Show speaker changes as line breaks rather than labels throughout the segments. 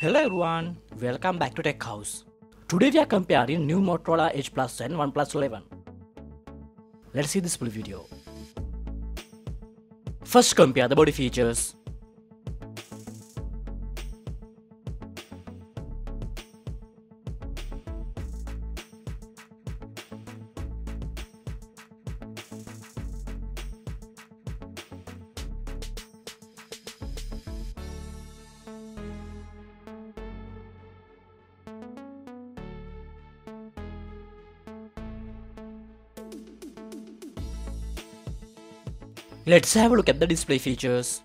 Hello everyone, welcome back to Tech House. Today we are comparing new Motorola Edge Plus and OnePlus 11. Let's see this full video. First compare the body features. Let's have a look at the display features.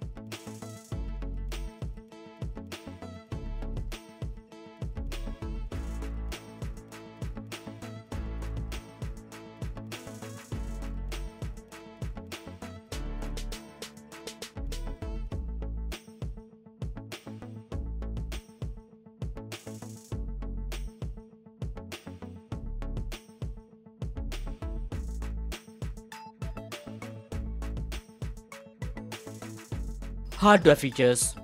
Hardware features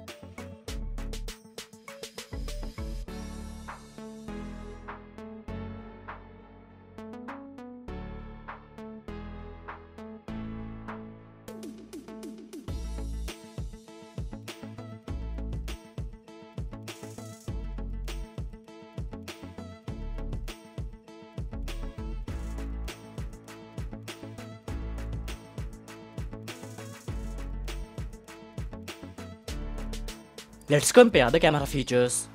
Let's compare the camera features.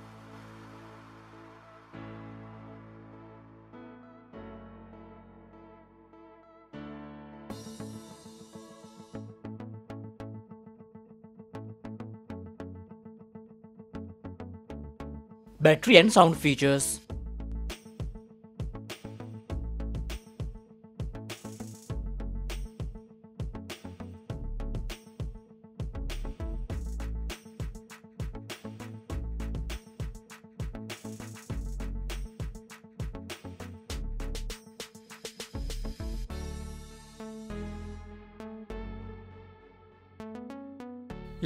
Battery and sound features.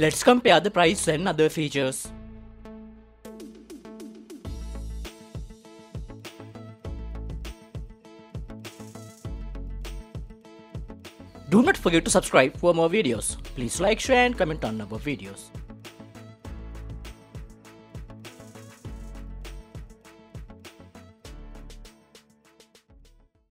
Let's compare the price and other features. Do not forget to subscribe for more videos. Please like, share and comment on our videos.